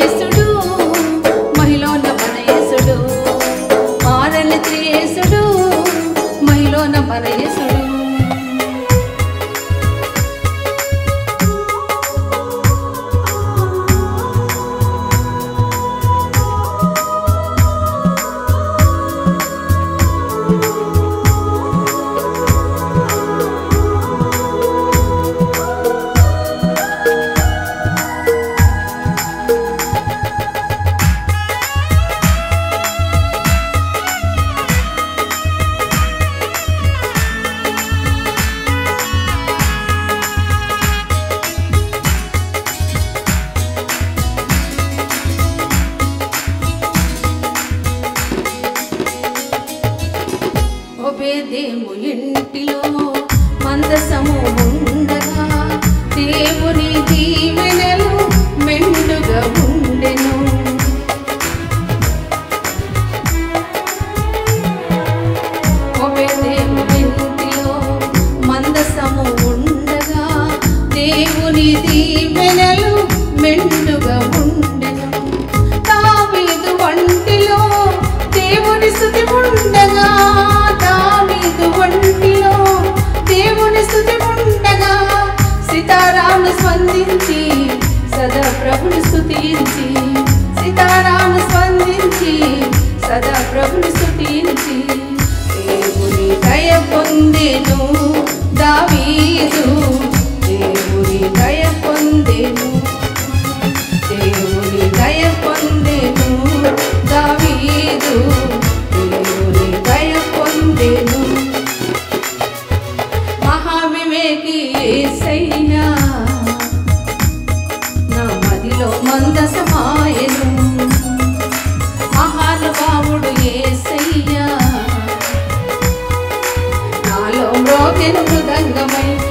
Cristo see me. స్పందించి సదా ప్రభుని స్థుతించి సీతారామ స్పందించి సదా ప్రభుని స్థుతించి దేవుని దయ పొందేను దావీదు దేవుని దయ పొందేను ोऽपि मृदङ्गमयि